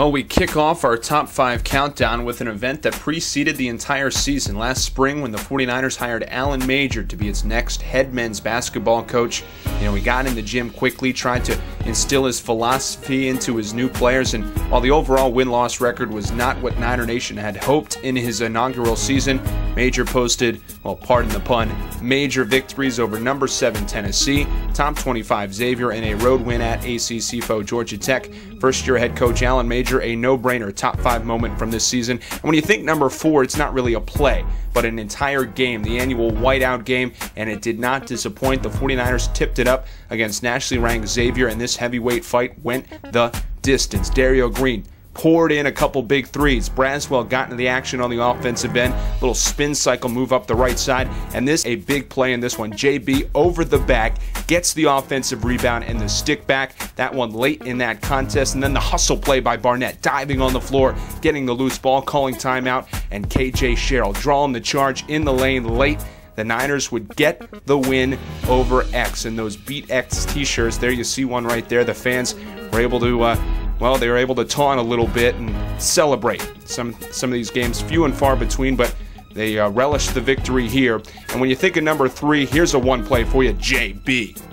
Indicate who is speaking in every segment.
Speaker 1: Well, we kick off our top five countdown with an event that preceded the entire season last spring when the 49ers hired Alan Major to be its next head men's basketball coach. You know, he got in the gym quickly, tried to instill his philosophy into his new players, and while the overall win loss record was not what Niner Nation had hoped in his inaugural season, Major posted, well, pardon the pun, major victories over number 7 Tennessee, top 25 Xavier, and a road win at ACC foe Georgia Tech. First year head coach Alan Major, a no brainer top five moment from this season. And when you think number four, it's not really a play, but an entire game, the annual whiteout game, and it did not disappoint. The 49ers tipped it up against nationally ranked Xavier, and this heavyweight fight went the distance. Derrio Green poured in a couple big threes. Braswell got into the action on the offensive end. Little spin cycle move up the right side. And this, a big play in this one. JB over the back, gets the offensive rebound and the stick back. That one late in that contest. And then the hustle play by Barnett, diving on the floor, getting the loose ball, calling timeout. And KJ Sherrill drawing the charge in the lane late the Niners would get the win over X. And those Beat X t shirts, there you see one right there. The fans were able to uh, well, they were able to taunt a little bit and celebrate. Some some of these games, few and far between, but they uh, relished the victory here. And when you think of number three, here's a one play for you, JB.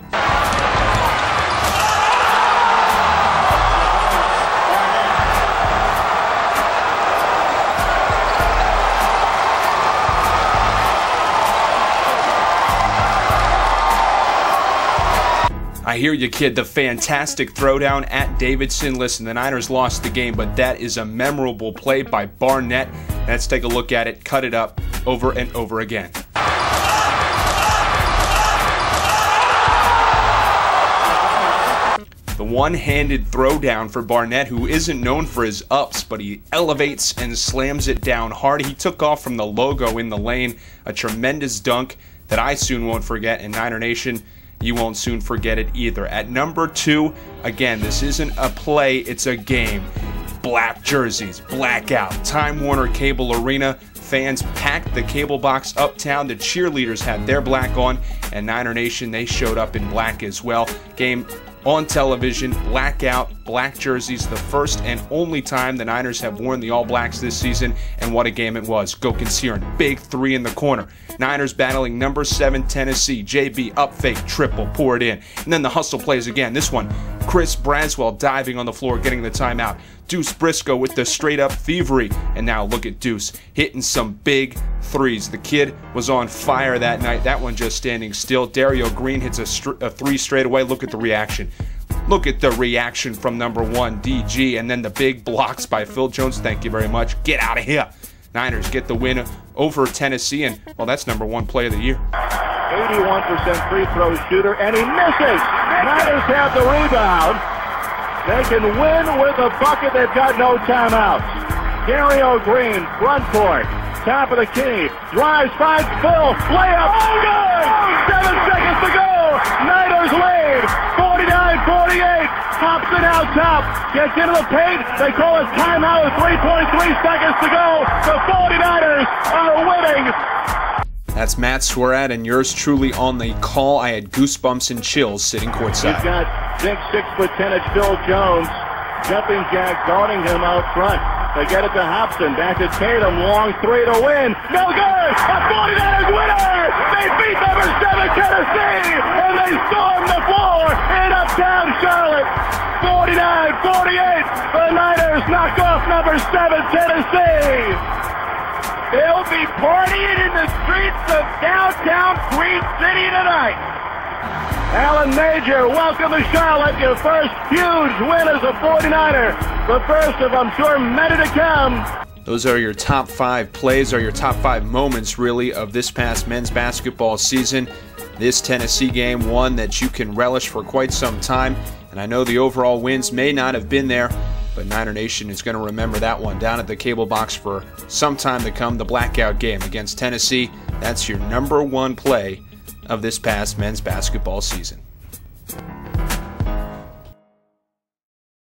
Speaker 1: I hear you, kid. The fantastic throwdown at Davidson. Listen, the Niners lost the game, but that is a memorable play by Barnett. Let's take a look at it, cut it up over and over again. The one handed throwdown for Barnett, who isn't known for his ups, but he elevates and slams it down hard. He took off from the logo in the lane. A tremendous dunk that I soon won't forget in Niner Nation you won't soon forget it either. At number two, again, this isn't a play, it's a game. Black jerseys, blackout, Time Warner Cable Arena. Fans packed the cable box uptown. The cheerleaders had their black on, and Niner Nation, they showed up in black as well. Game on television, blackout, black jerseys, the first and only time the Niners have worn the All Blacks this season, and what a game it was. Go Kieran, big three in the corner. Niners battling number seven Tennessee. JB up fake, triple, pour it in. And then the hustle plays again. This one, Chris Braswell diving on the floor, getting the timeout. Deuce Briscoe with the straight up thievery. And now look at Deuce hitting some big threes. The kid was on fire that night. That one just standing still. Derrio Green hits a, a three straight away. Look at the reaction. Look at the reaction from number one, DG, and then the big blocks by Phil Jones. Thank you very much. Get out of here. Niners get the win over Tennessee, and well, that's number one play of the year.
Speaker 2: 81% free throw shooter, and he misses. Niners have the rebound. They can win with a bucket. They've got no timeouts. Derrio Green, front court, top of the key, drives, finds Phil, layup, oh good! Seven seconds to go. Niners lead, 49-48. Thompson out top, gets into the paint. They call a timeout with 3.3 seconds to go. The 49ers are winning.
Speaker 1: That's Matt Swarat and yours truly on the call. I had goosebumps and chills sitting courtside.
Speaker 2: You've got big six foot ten inch Phil Jones, jumping jack guarding him out front. They get it to Hopson. Back to Tatum. Long three to win. No good. A 49ers winner. They beat number seven Tennessee. And they storm the floor in uptown Charlotte. 49-48. The Niners knock off number seven Tennessee. They'll be partying in the streets of downtown Queen City tonight. Alan Major, welcome to Charlotte. Your first huge win as a 49er. The first of, I'm sure, many to come.
Speaker 1: Those are your top five plays, or your top five moments, really, of this past men's basketball season. This Tennessee game, one that you can relish for quite some time. And I know the overall wins may not have been there, but Niner Nation is going to remember that one down at the cable box for some time to come. The blackout game against Tennessee. That's your number one play of this past men's basketball season.